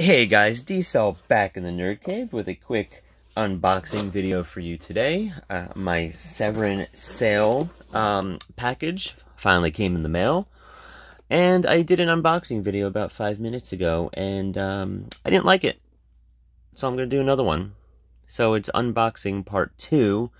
Hey guys, D-Cell back in the Nerd Cave with a quick unboxing video for you today. Uh, my Severin sale um, package finally came in the mail. And I did an unboxing video about five minutes ago, and um, I didn't like it. So I'm going to do another one. So it's unboxing part two.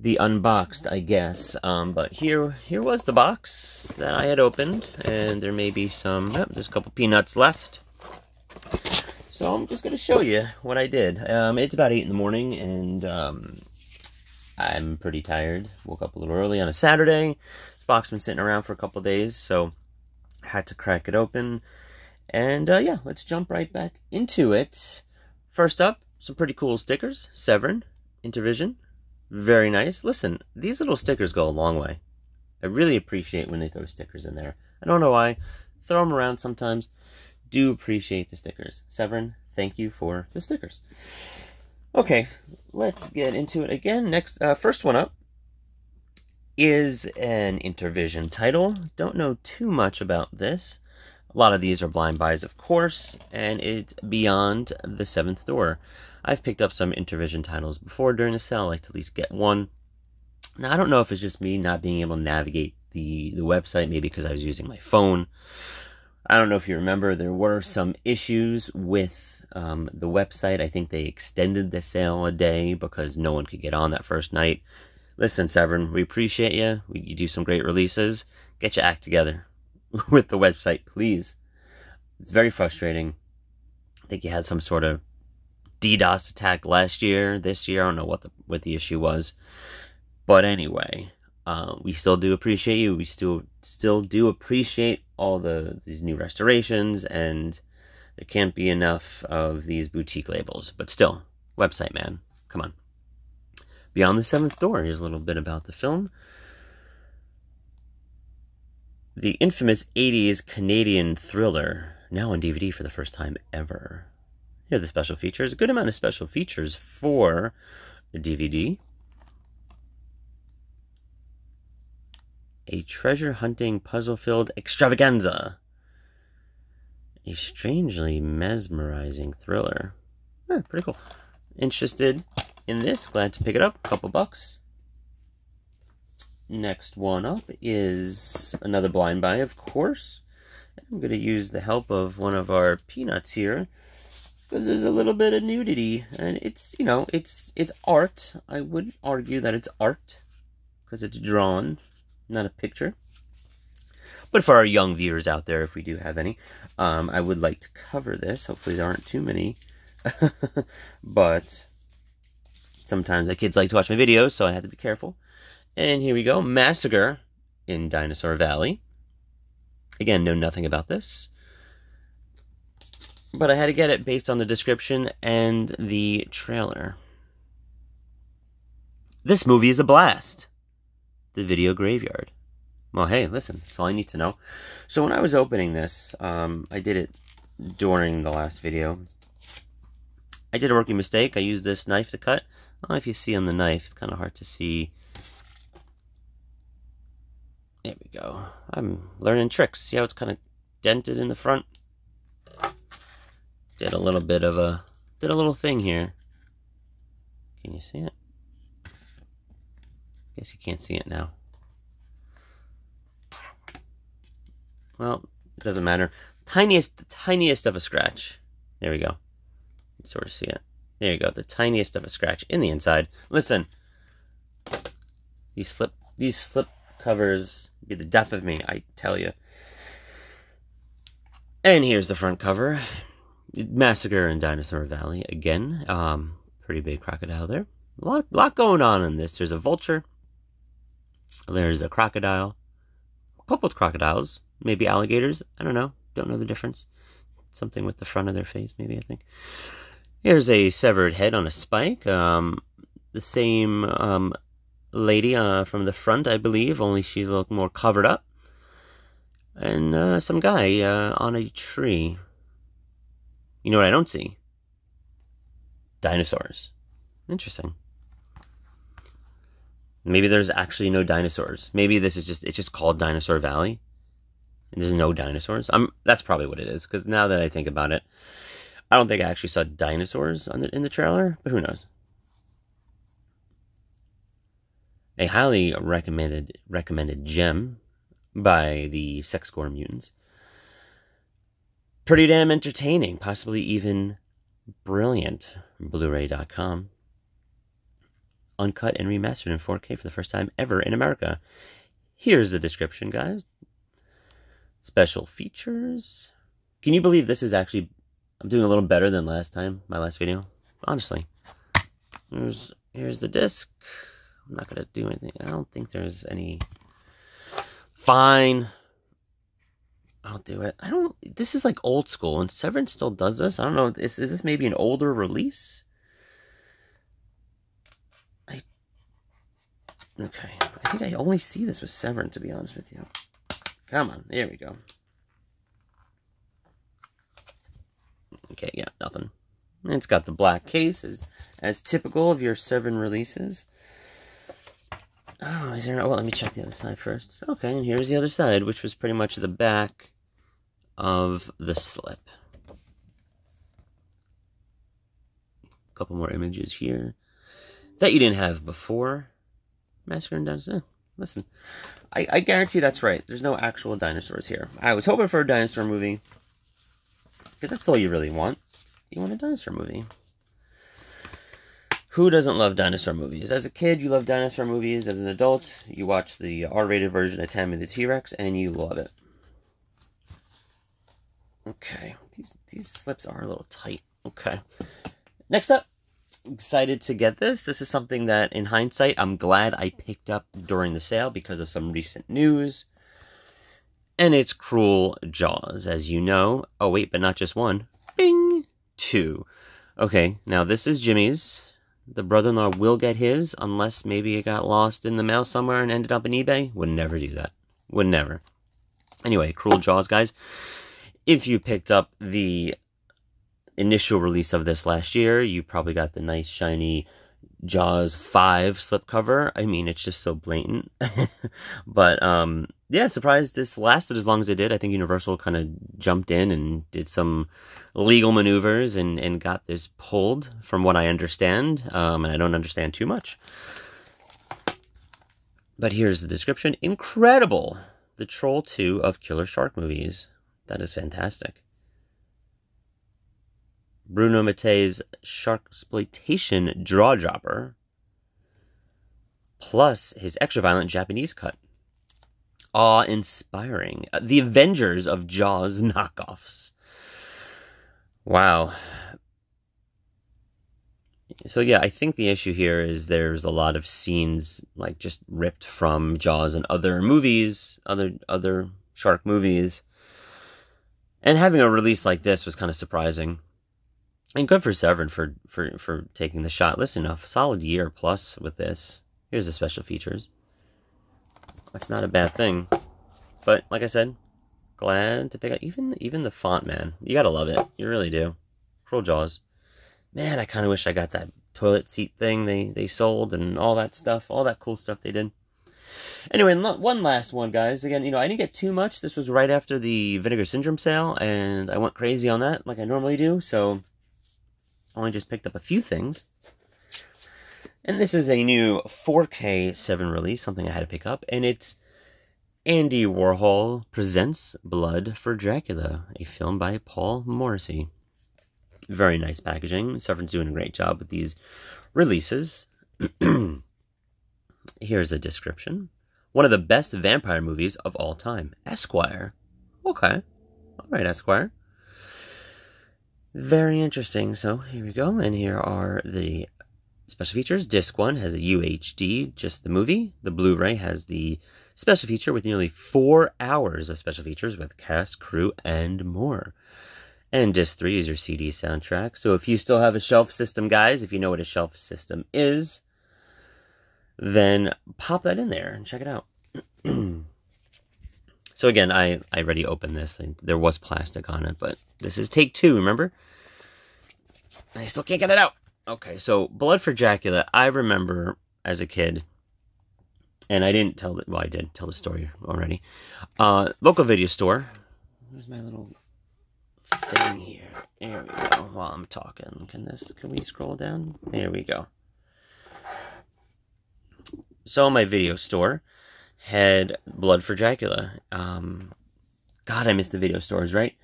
The unboxed, I guess. Um, but here, here was the box that I had opened, and there may be some. Oh, there's a couple peanuts left. So I'm just going to show you what I did. Um, it's about 8 in the morning, and um, I'm pretty tired. Woke up a little early on a Saturday. This box been sitting around for a couple days, so I had to crack it open. And uh, yeah, let's jump right back into it. First up, some pretty cool stickers. Severin, Intervision, very nice. Listen, these little stickers go a long way. I really appreciate when they throw stickers in there. I don't know why. Throw them around sometimes do appreciate the stickers. Severin, thank you for the stickers. Okay, let's get into it again. Next, uh, first one up is an Intervision title. Don't know too much about this. A lot of these are blind buys, of course, and it's Beyond the Seventh Door. I've picked up some Intervision titles before during the sale. I like to at least get one. Now, I don't know if it's just me not being able to navigate the, the website, maybe because I was using my phone. I don't know if you remember, there were some issues with um, the website. I think they extended the sale a day because no one could get on that first night. Listen, Severin, we appreciate you. You do some great releases. Get your act together with the website, please. It's very frustrating. I think you had some sort of DDoS attack last year. This year, I don't know what the what the issue was. But anyway, uh, we still do appreciate you. We still still do appreciate all the these new restorations, and there can't be enough of these boutique labels. But still, website man, come on. Beyond the Seventh Door. Here's a little bit about the film. The infamous 80s Canadian thriller, now on DVD for the first time ever. Here are the special features. A good amount of special features for the DVD. A treasure hunting puzzle filled extravaganza. A strangely mesmerizing thriller. Yeah, pretty cool. Interested in this? Glad to pick it up. Couple bucks. Next one up is another blind buy, of course. I'm going to use the help of one of our peanuts here because there's a little bit of nudity and it's you know it's it's art i would argue that it's art because it's drawn not a picture. But for our young viewers out there, if we do have any, um, I would like to cover this. Hopefully there aren't too many. but sometimes the kids like to watch my videos, so I have to be careful. And here we go. Massacre in Dinosaur Valley. Again, know nothing about this. But I had to get it based on the description and the trailer. This movie is a blast the video graveyard. Well, hey, listen, that's all I need to know. So when I was opening this, um, I did it during the last video. I did a rookie mistake. I used this knife to cut. Know if you see on the knife. It's kind of hard to see. There we go. I'm learning tricks. See how it's kind of dented in the front? Did a little bit of a... Did a little thing here. Can you see it? Guess you can't see it now. Well, it doesn't matter. Tiniest, the tiniest of a scratch. There we go. You sort of see it. There you go. The tiniest of a scratch in the inside. Listen, these slip, these slip covers be the death of me. I tell you. And here's the front cover. Massacre in Dinosaur Valley again. Um, pretty big crocodile there. A lot, lot going on in this. There's a vulture. There's a crocodile. A couple of crocodiles. Maybe alligators. I don't know. Don't know the difference. Something with the front of their face, maybe, I think. Here's a severed head on a spike. Um, the same um, lady uh, from the front, I believe, only she's a little more covered up. And uh, some guy uh, on a tree. You know what I don't see? Dinosaurs. Interesting. Maybe there's actually no dinosaurs. Maybe this is just, it's just called Dinosaur Valley. And there's no dinosaurs. I'm that's probably what it is because now that I think about it, I don't think I actually saw dinosaurs the, in the trailer, but who knows? A highly recommended recommended gem by the Sex Gore Mutants. Pretty damn entertaining, possibly even brilliant. Blu-ray.com. Uncut and remastered in 4K for the first time ever in America. Here's the description, guys. Special features. Can you believe this is actually... I'm doing a little better than last time, my last video. Honestly. Here's, here's the disc. I'm not going to do anything. I don't think there's any... Fine. I'll do it. I don't... This is like old school, and Severin still does this. I don't know. Is, is this maybe an older release? Okay. I think I only see this with Severin, to be honest with you. Come on, there we go. Okay, yeah, nothing. It's got the black case, as, as typical of your Severin releases. Oh, is there... no? Well, let me check the other side first. Okay, and here's the other side, which was pretty much the back of the slip. A couple more images here that you didn't have before. Massacre and Dinosaur. Eh, listen, I, I guarantee that's right. There's no actual dinosaurs here. I was hoping for a dinosaur movie. Because that's all you really want. You want a dinosaur movie. Who doesn't love dinosaur movies? As a kid, you love dinosaur movies. As an adult, you watch the R-rated version of Tammy the T-Rex, and you love it. Okay, these, these slips are a little tight. Okay. Next up, excited to get this. This is something that, in hindsight, I'm glad I picked up during the sale because of some recent news. And it's Cruel Jaws, as you know. Oh, wait, but not just one. Bing! Two. Okay, now this is Jimmy's. The brother-in-law will get his, unless maybe it got lost in the mail somewhere and ended up in eBay. Would never do that. Would never. Anyway, Cruel Jaws, guys. If you picked up the initial release of this last year, you probably got the nice shiny Jaws 5 slipcover. I mean, it's just so blatant. but um yeah, surprised this lasted as long as it did. I think Universal kind of jumped in and did some legal maneuvers and, and got this pulled, from what I understand. Um, and I don't understand too much. But here's the description. Incredible! The Troll 2 of Killer Shark movies. That is fantastic. Bruno Mattei's shark exploitation draw dropper, plus his extra violent Japanese cut. Awe inspiring. The Avengers of Jaws knockoffs. Wow. So yeah, I think the issue here is there's a lot of scenes like just ripped from Jaws and other movies, other other shark movies. And having a release like this was kind of surprising. And good for Severin for, for, for taking the shot. Listen, a solid year plus with this. Here's the special features. That's not a bad thing. But, like I said, glad to pick up even even the font, man. You gotta love it. You really do. Cruel Jaws. Man, I kind of wish I got that toilet seat thing they, they sold and all that stuff. All that cool stuff they did. Anyway, one last one, guys. Again, you know, I didn't get too much. This was right after the Vinegar Syndrome sale, and I went crazy on that like I normally do. So only just picked up a few things. And this is a new 4K 7 release, something I had to pick up, and it's Andy Warhol Presents Blood for Dracula, a film by Paul Morrissey. Very nice packaging. Severin's doing a great job with these releases. Here's a description. One of the best vampire movies of all time. Esquire. Okay. All right, Esquire. Very interesting. So here we go. And here are the special features. Disc 1 has a UHD, just the movie. The Blu-ray has the special feature with nearly four hours of special features with cast, crew, and more. And disc 3 is your CD soundtrack. So if you still have a shelf system, guys, if you know what a shelf system is, then pop that in there and check it out. So again, I, I already opened this. There was plastic on it, but this is take two, remember? I still can't get it out. Okay, so Blood for Dracula, I remember as a kid and I didn't tell it. Well, I did tell the story already. Uh, local video store. Where's my little thing here? There we go. While I'm talking, can this? Can we scroll down? There we go. So my video store had Blood for Dracula. Um, God, I miss the video stores, right?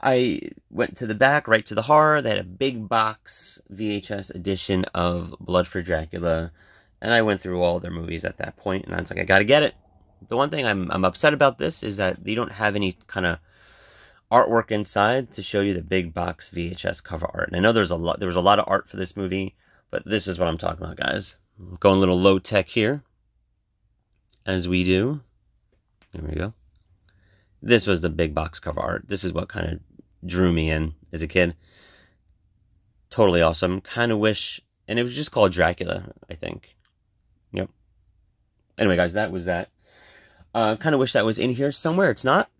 I went to the back, right to the horror. They had a big box VHS edition of Blood for Dracula, and I went through all their movies at that point, and I was like, I gotta get it. The one thing I'm I'm upset about this is that they don't have any kind of artwork inside to show you the big box VHS cover art. And I know there's a lot there was a lot of art for this movie, but this is what I'm talking about, guys. Going a little low tech here, as we do. There we go. This was the big box cover art. This is what kind of drew me in as a kid. Totally awesome. Kind of wish, and it was just called Dracula, I think. Yep. Anyway, guys, that was that. Uh, kind of wish that was in here somewhere. It's not.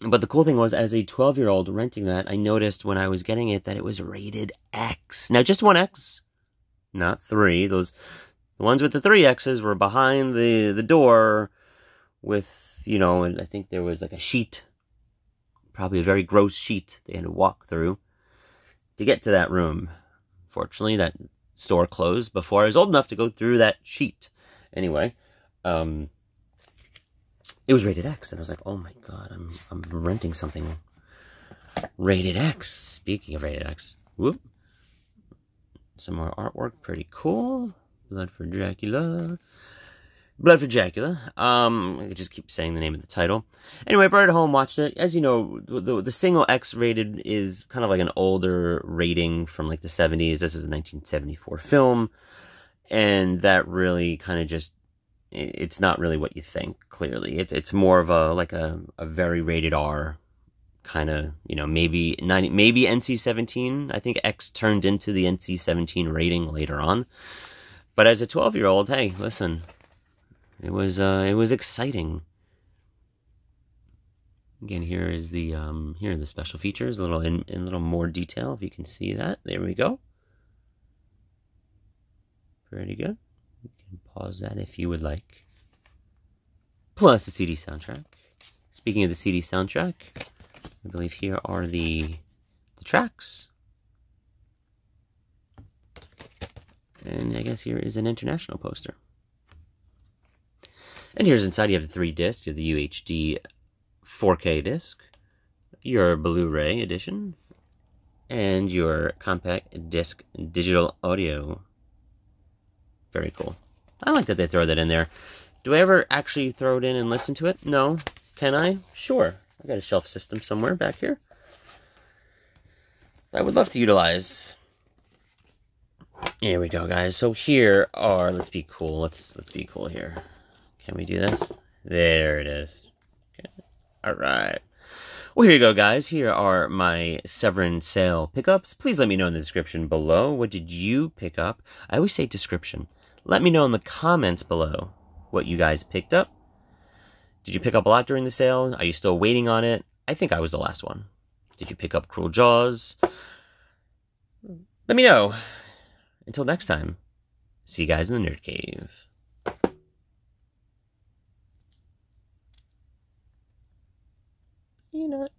But the cool thing was, as a 12 year old renting that, I noticed when I was getting it that it was rated X. Now, just one X, not three. Those the ones with the three X's were behind the the door with you know, and I think there was like a sheet, probably a very gross sheet they had to walk through to get to that room. Fortunately, that store closed before I was old enough to go through that sheet. Anyway, um, it was rated X, and I was like, oh my god, I'm I'm renting something rated X. Speaking of rated X, whoop, some more artwork, pretty cool. Blood for Dracula. Blood for Dracula. Um, I just keep saying the name of the title. Anyway, I brought it home, watched it. As you know, the, the single X rated is kind of like an older rating from like the 70s. This is a 1974 film. And that really kind of just, it's not really what you think, clearly. It's, it's more of a, like a, a very rated R kind of, you know, maybe 90, maybe NC-17. I think X turned into the NC-17 rating later on. But as a 12 year old, hey, listen, it was uh, it was exciting. Again, here is the um, here are the special features, a little in, in a little more detail. If you can see that, there we go. Pretty good. You can pause that if you would like. Plus the CD soundtrack. Speaking of the CD soundtrack, I believe here are the the tracks. And I guess here is an international poster. And here's inside, you have the three discs. You have the UHD 4K disc, your Blu-ray edition, and your compact disc digital audio. Very cool. I like that they throw that in there. Do I ever actually throw it in and listen to it? No. Can I? Sure. I got a shelf system somewhere back here. I would love to utilize. Here we go, guys. So here are, let's be cool. Let's let's be cool here. Can we do this? There it is. Okay. All right. Well, here you go, guys. Here are my Severin sale pickups. Please let me know in the description below. What did you pick up? I always say description. Let me know in the comments below what you guys picked up. Did you pick up a lot during the sale? Are you still waiting on it? I think I was the last one. Did you pick up Cruel Jaws? Let me know. Until next time, see you guys in the Nerd Cave. Peanut.